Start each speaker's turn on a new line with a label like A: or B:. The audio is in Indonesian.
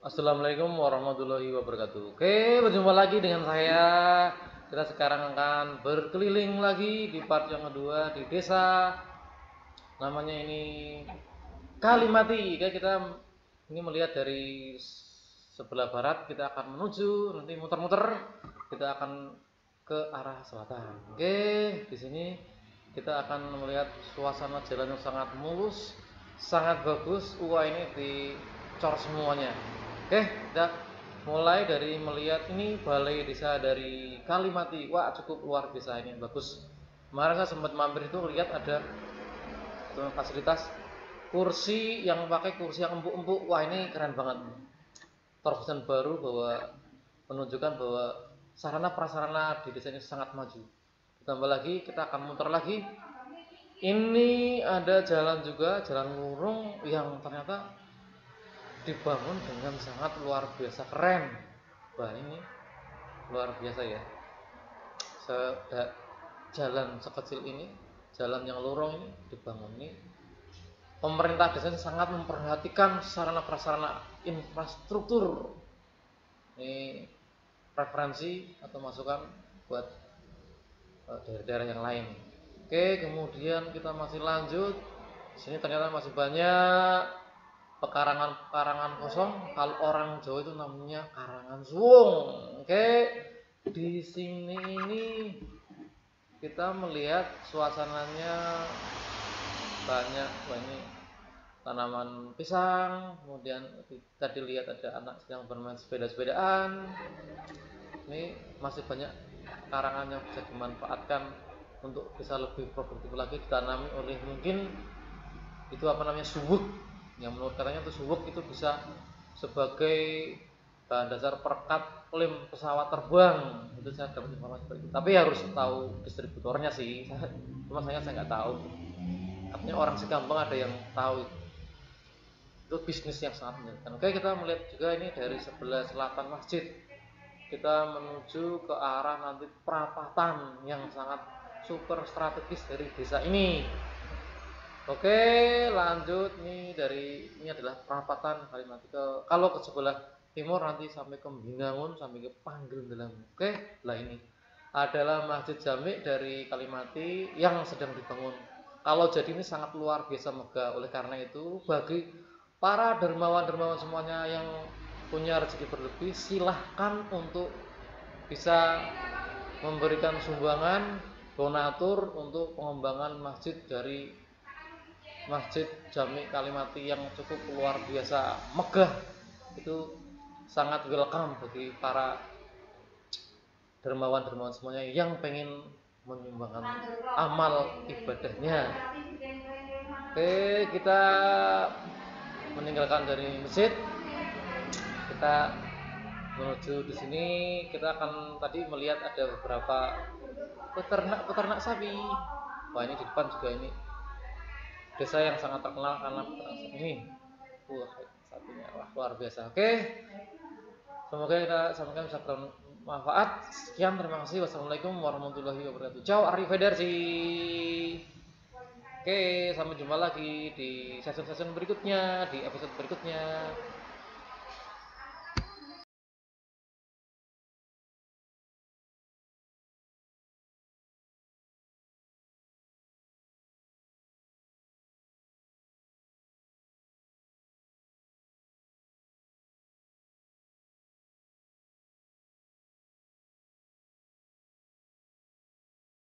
A: Assalamualaikum warahmatullahi wabarakatuh. Oke, berjumpa lagi dengan saya. Kita sekarang akan berkeliling lagi di part yang kedua di desa. Namanya ini Kalimati. Oke, kita ini melihat dari sebelah barat. Kita akan menuju nanti muter-muter. Kita akan ke arah selatan. Oke, di sini kita akan melihat suasana jalan yang sangat mulus, sangat bagus. Wah, ini dicor semuanya. Oke, kita mulai dari melihat ini balai desa dari Kalimati. Wah, cukup luar biasa ini, bagus. Kemarin saya sempat mampir itu lihat ada fasilitas kursi yang pakai kursi yang empuk-empuk. Wah, ini keren banget. Terobosan baru bahwa menunjukkan bahwa sarana prasarana di desa ini sangat maju. Ditambah lagi kita akan muter lagi. Ini ada jalan juga, jalan lurung yang ternyata dibangun dengan sangat luar biasa keren. Wah ini luar biasa ya. Sudah jalan sekecil ini, jalan yang lurung ini dibangun ini. Pemerintah desa sangat memperhatikan sarana prasarana infrastruktur. Ini referensi atau masukan buat eh, daerah-daerah yang lain. Oke, kemudian kita masih lanjut. Sini ternyata masih banyak pekarangan-pekarangan kosong. Kalau orang Jawa itu namanya karangan suwung. Oke, di sini ini kita melihat suasananya banyak banyak tanaman pisang kemudian tadi lihat ada anak sedang bermain sepeda-sepedaan ini masih banyak karangan yang bisa dimanfaatkan untuk bisa lebih produktif lagi ditanami oleh mungkin itu apa namanya subuk yang menurut katanya itu subuk itu bisa sebagai bahan dasar perekat lem pesawat terbang itu saya dapat informasi seperti itu tapi harus tahu distributornya sih cuma saya saya nggak tahu artinya orang gampang ada yang tahu itu bisnis yang sangat menyenangkan. Oke, kita melihat juga ini dari sebelah selatan masjid. Kita menuju ke arah nanti perapatan yang sangat super strategis dari desa ini. Oke, lanjut nih dari ini adalah perapatan Kalimantan ke kalau ke sebelah timur nanti sampai ke Binangun sampai ke Panggil dalam. Oke, lah ini adalah Masjid Jamik dari Kalimati yang sedang dibangun. Kalau jadi ini sangat luar biasa megah. Oleh karena itu bagi para dermawan-dermawan semuanya yang punya rezeki berlebih silahkan untuk bisa memberikan sumbangan donatur untuk pengembangan masjid dari Masjid Jami Kalimati yang cukup luar biasa megah itu sangat welcome bagi para dermawan-dermawan semuanya yang pengen menyumbangkan amal ibadahnya. Oke kita meninggalkan dari masjid. Kita menuju di sini. Kita akan tadi melihat ada beberapa peternak peternak sapi. Wah ini di depan juga ini desa yang sangat terkenal karena peternak sapi ini wah sapinya wah luar biasa. Oke. Semoga kita sampaikan bisa bermanfaat. Sekian terima kasih. Wassalamualaikum warahmatullahi wabarakatuh. Ciao arrivederci. Oke, sampai jumpa lagi di season-season berikutnya, di episode berikutnya.